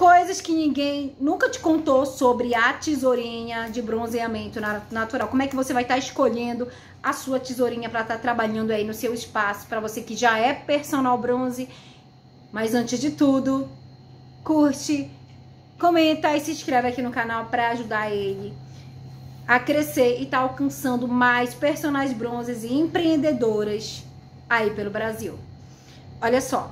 coisas que ninguém nunca te contou sobre a tesourinha de bronzeamento natural. Como é que você vai estar tá escolhendo a sua tesourinha para estar tá trabalhando aí no seu espaço, para você que já é personal bronze. Mas antes de tudo, curte, comenta e se inscreve aqui no canal para ajudar ele a crescer e tá alcançando mais personagens bronzes e empreendedoras aí pelo Brasil. Olha só,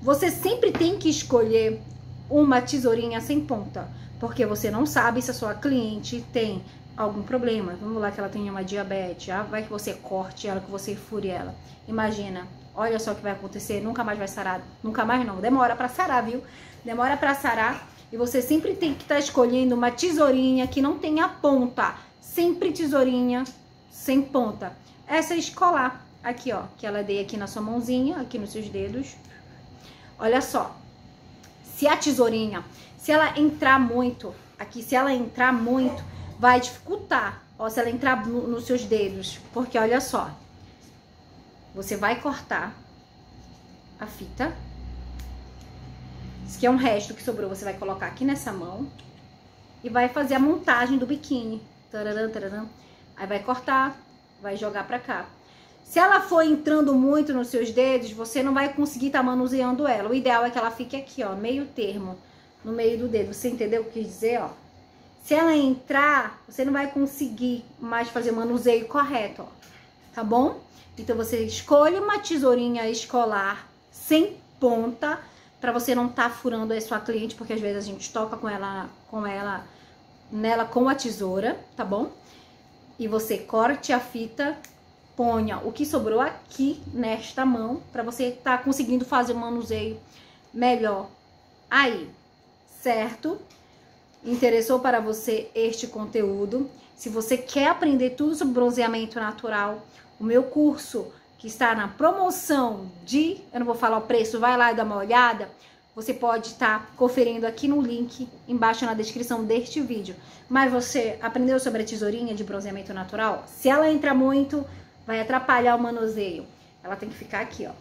você sempre tem que escolher uma tesourinha sem ponta, porque você não sabe se a sua cliente tem algum problema. Vamos lá que ela tenha uma diabetes, ah, vai que você corte ela, que você fure ela. Imagina, olha só o que vai acontecer, nunca mais vai sarar, nunca mais não, demora para sarar, viu? Demora para sarar e você sempre tem que estar tá escolhendo uma tesourinha que não tenha ponta, sempre tesourinha sem ponta. Essa é escolar, aqui ó, que ela dei aqui na sua mãozinha, aqui nos seus dedos. Olha só, se a tesourinha, se ela entrar muito, aqui, se ela entrar muito, vai dificultar, ó, se ela entrar no, nos seus dedos, porque olha só, você vai cortar a fita, isso aqui é um resto que sobrou, você vai colocar aqui nessa mão e vai fazer a montagem do biquíni, tararam. aí vai cortar, vai jogar pra cá. Se ela for entrando muito nos seus dedos, você não vai conseguir estar tá manuseando ela. O ideal é que ela fique aqui, ó, meio termo, no meio do dedo. Você entendeu o que quis dizer, ó? Se ela entrar, você não vai conseguir mais fazer o manuseio correto, ó. Tá bom? Então você escolhe uma tesourinha escolar sem ponta, para você não estar tá furando a sua cliente, porque às vezes a gente toca com ela, com ela, nela com a tesoura, tá bom? E você corte a fita ponha o que sobrou aqui nesta mão para você estar tá conseguindo fazer o manuseio melhor aí, certo? Interessou para você este conteúdo? Se você quer aprender tudo sobre bronzeamento natural, o meu curso que está na promoção de, eu não vou falar o preço, vai lá e dá uma olhada. Você pode estar tá conferindo aqui no link embaixo na descrição deste vídeo. Mas você aprendeu sobre a tesourinha de bronzeamento natural? Se ela entra muito, vai atrapalhar o manuseio. Ela tem que ficar aqui, ó.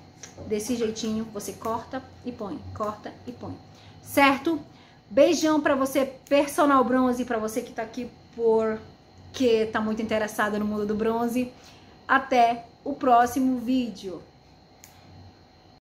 Desse jeitinho, você corta e põe, corta e põe. Certo? Beijão pra você, personal bronze, pra você que tá aqui porque tá muito interessada no mundo do bronze. Até o próximo vídeo.